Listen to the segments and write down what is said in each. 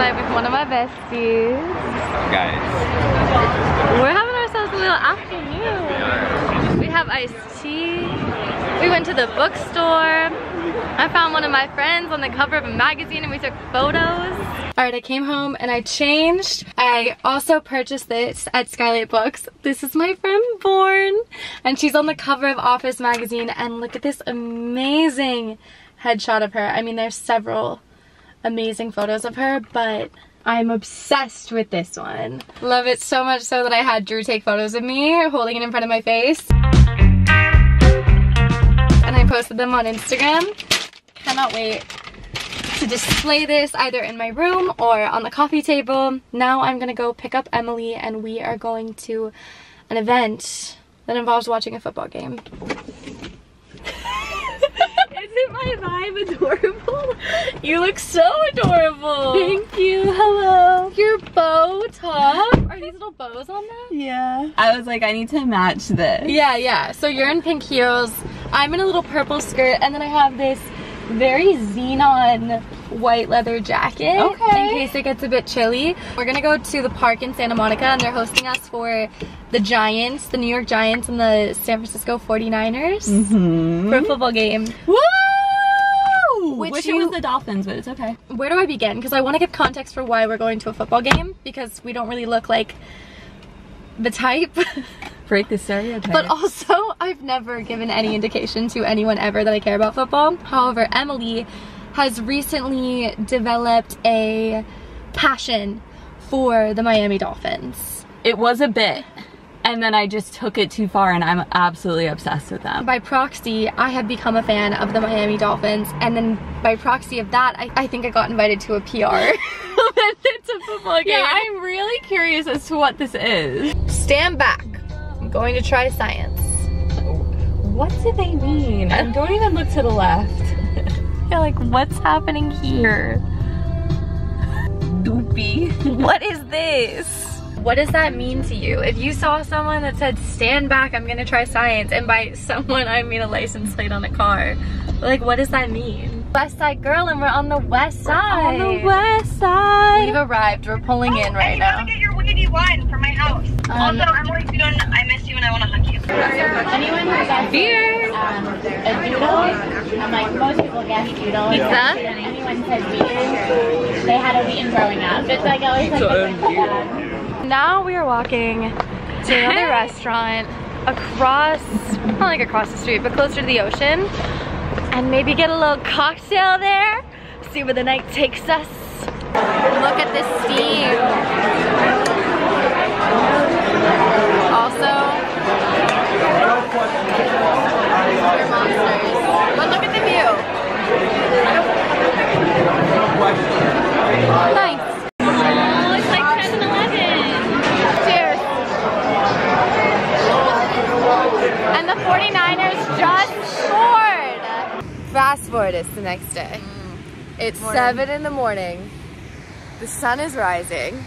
tonight with one of my besties. Guys. We're having ourselves a little afternoon. We have iced tea. We went to the bookstore. I found one of my friends on the cover of a magazine and we took photos. All right, I came home and I changed. I also purchased this at Skylight Books. This is my friend Born and she's on the cover of Office magazine and look at this amazing headshot of her. I mean, there's several amazing photos of her, but I'm obsessed with this one. Love it so much so that I had Drew take photos of me holding it in front of my face. And I posted them on Instagram. Cannot wait to display this either in my room or on the coffee table. Now I'm gonna go pick up Emily and we are going to an event that involves watching a football game. Isn't my vibe adorable? You look so adorable. Thank you. Hello. Your bow top? Are these little bows on them? Yeah. I was like, I need to match this. Yeah, yeah. So you're in pink heels. I'm in a little purple skirt, and then I have this very xenon white leather jacket Okay. in case it gets a bit chilly. We're gonna go to the park in Santa Monica and they're hosting us for the Giants, the New York Giants and the San Francisco 49ers Mm-hmm. for a football game. Woo! Which Wish you- it was the Dolphins, but it's okay. Where do I begin? Because I want to give context for why we're going to a football game because we don't really look like the type. Break the stereotype. But also, I've never given any indication to anyone ever that I care about football. However, Emily has recently developed a passion for the Miami Dolphins. it was a bit. And then I just took it too far and I'm absolutely obsessed with them. By proxy, I have become a fan of the Miami Dolphins, and then by proxy of that, I, I think I got invited to a PR. it's a football game. Yeah, I'm really curious as to what this is. Stand back. I'm going to try science. What do they mean? And don't even look to the left. You're like, what's happening here? Doopy. What is this? What does that mean to you? If you saw someone that said, stand back, I'm gonna try science, and by someone I mean a license plate on a car, like what does that mean? West Side Girl and we're on the west side. On the west side. We've arrived, we're pulling in right hey, now. Let me get your wiggity wine from my house. Um, also, Emily, if you don't, I miss you and I want to hug you. Anyone who gets Beer! um, a doodle, I'm like, most people guess doodle. Pizza? And anyone says Wheaten, they had a Wheaten growing up. It's like always like different for them. Now we are walking to another restaurant across, not like across the street, but closer to the ocean. And maybe get a little cocktail there. See where the night takes us. Look at this steam. Also, they're monsters. But look at the view. Nice. Oh, it's like 10 and 11. Cheers. And the 49ers just scored. Fast forward, it's the next day. Mm. It's 7 in the morning. The sun is rising.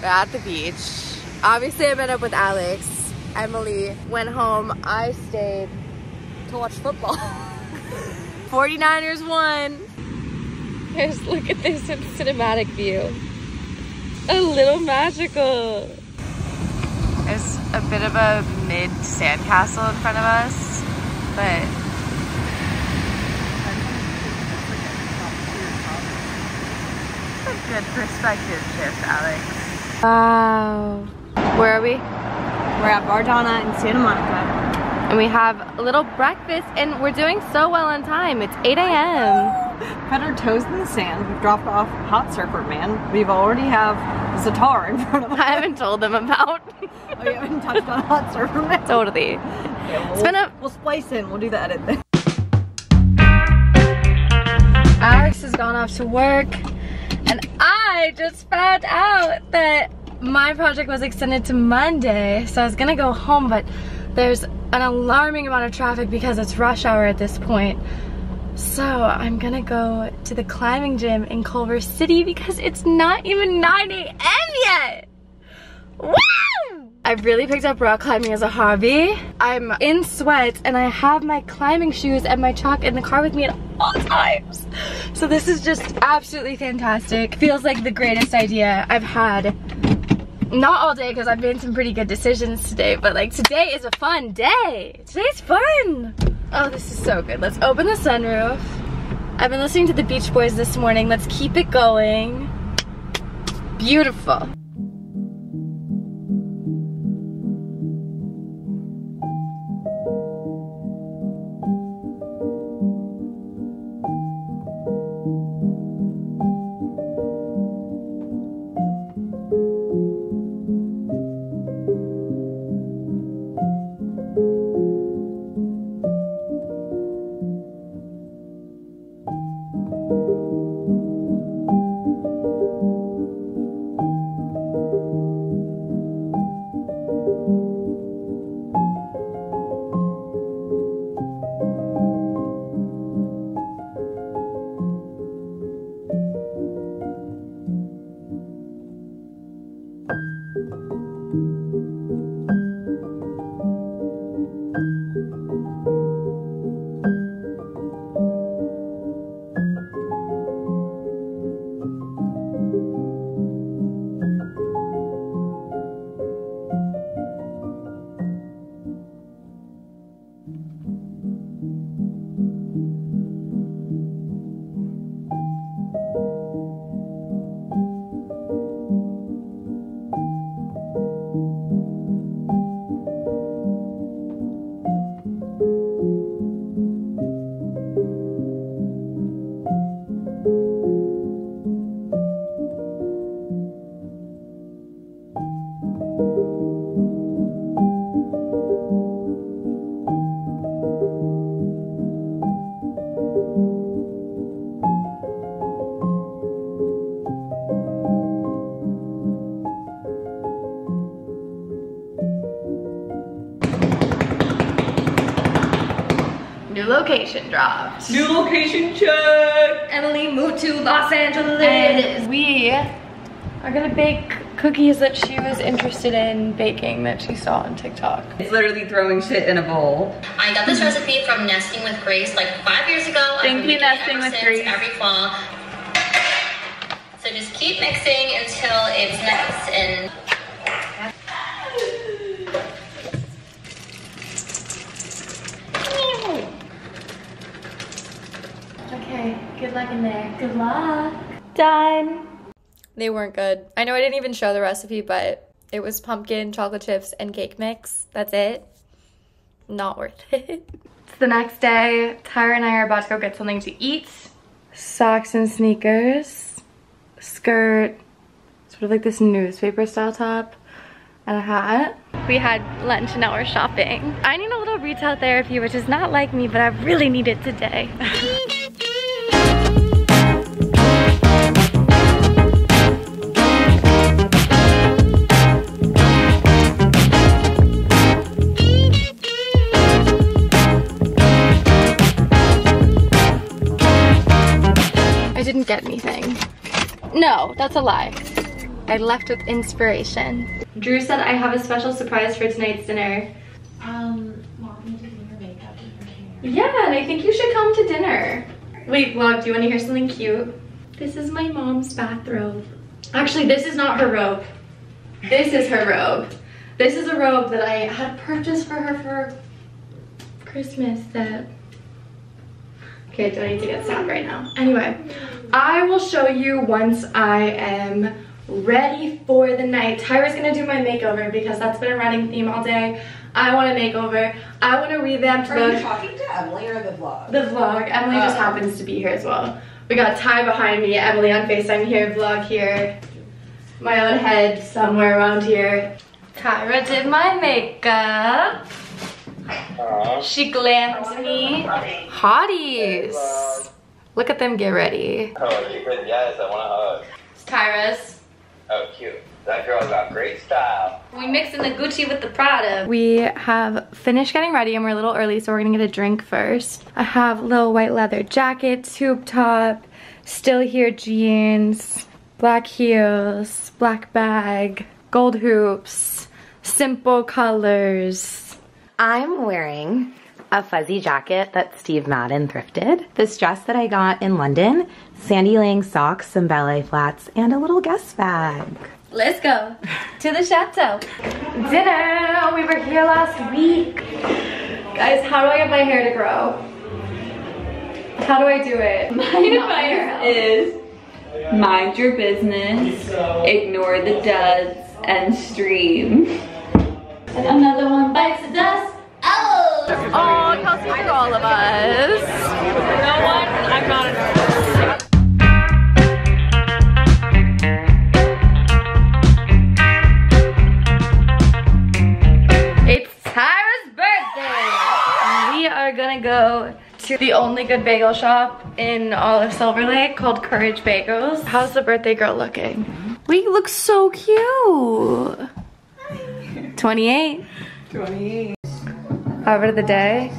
We're at the beach. Obviously, I met up with Alex. Emily went home. I stayed to watch football. 49ers won. Just look at this cinematic view. A little magical. There's a bit of a mid sandcastle in front of us, but a good perspective shift, Alex. Wow. Where are we? We're at Bardana in Santa Monica. And we have a little breakfast, and we're doing so well on time. It's 8 a.m. Put our toes in the sand. We've dropped off Hot Surfer Man. We've already have Zatar in front of us. I haven't told them about. Oh, you haven't touched on Hot Surfer Man. totally. It's been a We'll splice in. We'll do the edit then. Alex has gone off to work and I just found out that my project was extended to Monday so I was gonna go home but there's an alarming amount of traffic because it's rush hour at this point so I'm gonna go to the climbing gym in Culver City because it's not even 9 a.m. yet Woo! I I really picked up rock climbing as a hobby. I'm in sweats and I have my climbing shoes and my chalk in the car with me at all times. So this is just absolutely fantastic. Feels like the greatest idea I've had not all day because I've made some pretty good decisions today, but like today is a fun day. Today's fun. Oh, this is so good. Let's open the sunroof. I've been listening to the Beach Boys this morning. Let's keep it going. Beautiful. Location dropped. New location check. Emily moved to Los Angeles. And we are gonna bake cookies that she was interested in baking that she saw on TikTok. It's literally throwing shit in a bowl. I got this recipe from Nesting with Grace like five years ago. I've Thank been you, Nesting with since, Grace. Every fall. So just keep mixing until it's nice and Okay, good luck in there. Good luck. Done. They weren't good. I know I didn't even show the recipe, but it was pumpkin, chocolate chips, and cake mix. That's it. Not worth it. It's the next day. Tyra and I are about to go get something to eat. Socks and sneakers, skirt, sort of like this newspaper style top, and a hat. We had lunch and now we're shopping. I need a little retail therapy, which is not like me, but I really need it today. didn't get anything. No, that's a lie. I left with inspiration. Drew said I have a special surprise for tonight's dinner. Um, want me to do your makeup and your hair? Yeah, and I think you should come to dinner. Wait, vlog, do you want to hear something cute? This is my mom's bathrobe. Actually, this is not her robe. This is her robe. This is a robe that I had purchased for her for Christmas that Okay, don't need to get sad right now. Anyway, I will show you once I am ready for the night. Tyra's gonna do my makeover because that's been a running theme all day. I want a makeover. I want to revamp Are you the, talking to Emily or the vlog? the vlog. Emily just Oh. happens to be here as well. We got Ty behind me, Emily on FaceTime here, vlog here. My own head somewhere around here. Tyra did my makeup. She glammed me. Hotties. Look at them get ready. Oh, you good? Yes, I want a hug. It's Tyra's. Oh, cute. That girl got great style. We mixing the Gucci with the Prada. We have finished getting ready and we're a little early, so we're gonna get a drink first. I have little white leather jacket, tube top, still here jeans, black heels, black bag, gold hoops, simple colors. I'm wearing a fuzzy jacket that Steve Madden thrifted, this dress that I got in London, Sandy Liang socks, some ballet flats, and a little guest bag. Let's go to the chateau. Dinner, we were here last week. Guys, how do I get my hair to grow? How do I do it? My advice is mind your business, ignore the duds, and stream. And another one bites the dust. Oh! Oh, Kelsey for all of us. No one, I'm not a It's Tyra's birthday. We are gonna go to the only good bagel shop in all of Silver Lake called Courage Bagels. How's the birthday girl looking? We look so cute. 28. 28. However of the day.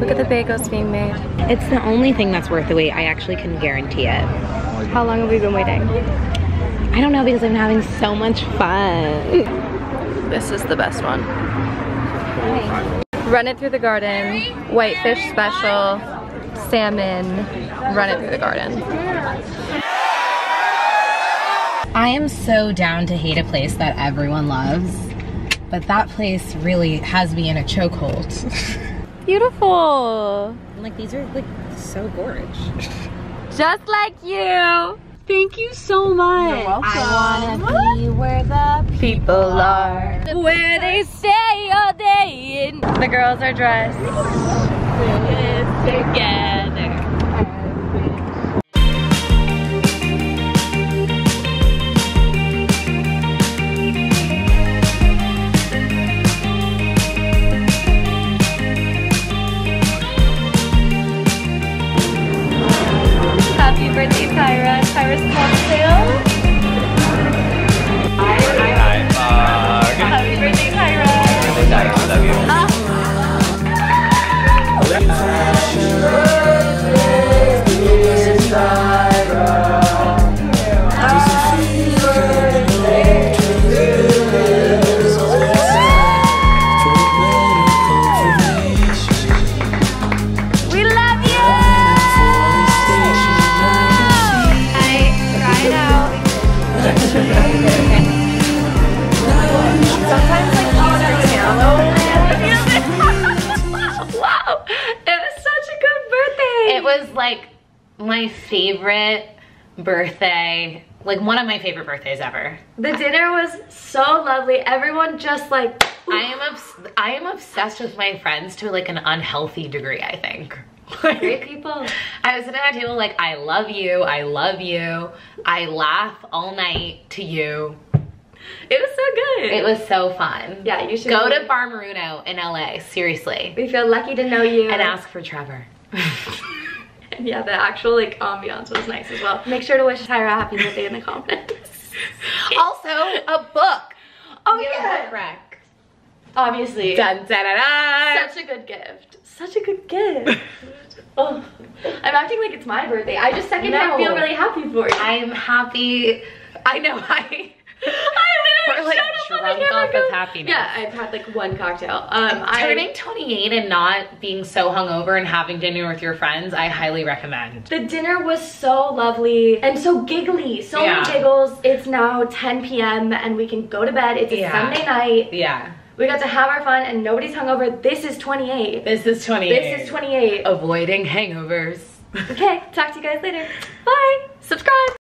Look at the bagels being made. It's the only thing that's worth the wait. I actually can guarantee it. How long have we been waiting? I don't know because I'm having so much fun. This is the best one. Run it through the garden, whitefish special, salmon, run it through the garden. I am so down to hate a place that everyone loves, but that place really has me in a chokehold. Beautiful. like these are like so gorgeous. Just like you. Thank you so much. I wanna be where the People are where they stay all day. And the girls are dressed together. Birthday, like one of my favorite birthdays ever. The dinner was so lovely. Everyone just like I am obs- I am obsessed with my friends to like an unhealthy degree, I think. Like, great people. I was sitting at a table like, I love you, I love you, I laugh all night to you. It was so good. It was so fun. Yeah, you should Go to Bar Moruno in LA, seriously, We feel lucky to know you. and ask for Trevor. And yeah, the actual like ambiance was nice as well. Make sure to wish Tyra a happy birthday in the comments. also, a book. Oh We have a yeah. book. Obviously. Dun, dun, dun, dun. Such a good gift. Such a good gift. oh, I'm acting like it's my birthday. I just second No. feel really happy for you. I'm happy. I know. I. I We're, literally like, showed up on drunk the camera off of happiness. Yeah, I've had like one cocktail. Um, I Turning 28 and not being so hungover and having dinner with your friends, I highly recommend. The dinner was so lovely and so giggly. So Yeah. many giggles. It's now 10 p.m. and we can go to bed. It's a Yeah. Sunday night. Yeah. We got to have our fun and nobody's hungover. This is 28. This is 28. This is 28. Avoiding hangovers. Okay, talk to you guys later. Bye. Subscribe.